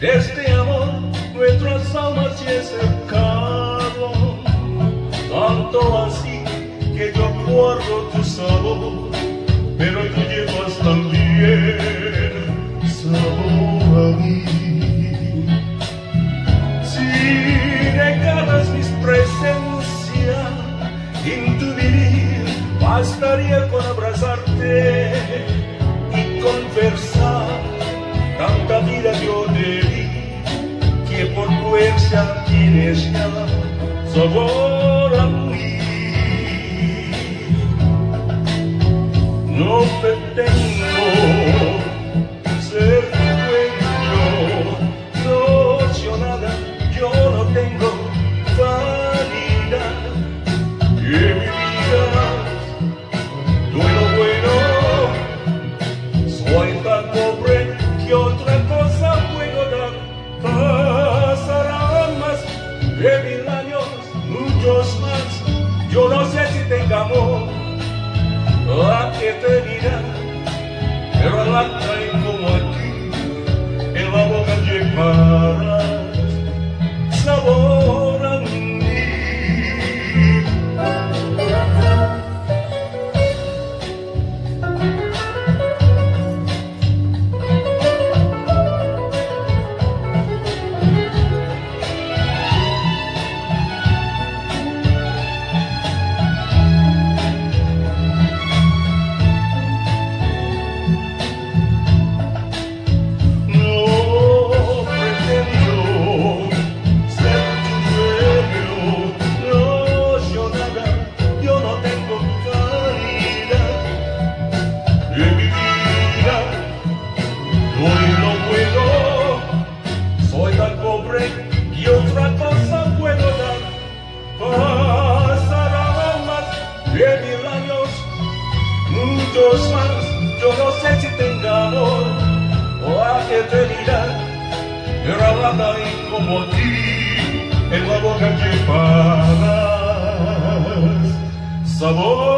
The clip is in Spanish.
de este amor nuestras almas se acercaron, tanto así que yo guardo tu sabor, pero tú llevas también sabor a mí. Si negaras mis presencia, en tu vivir bastaría con abrazarte y conversar. Tanta vida yo por fuerza tienes ya sabor a mí. No pretendo ser la eternidad, pero la trae como aquí, en la boca llevarás en mi vida. Doy lo bueno, soy tan pobre y otra cosa puedo dar. Pasarán más de mil años, muchos más, yo no sé si tengamos la eternidad, pero ahí como aquí, en la boca llevarás sabor.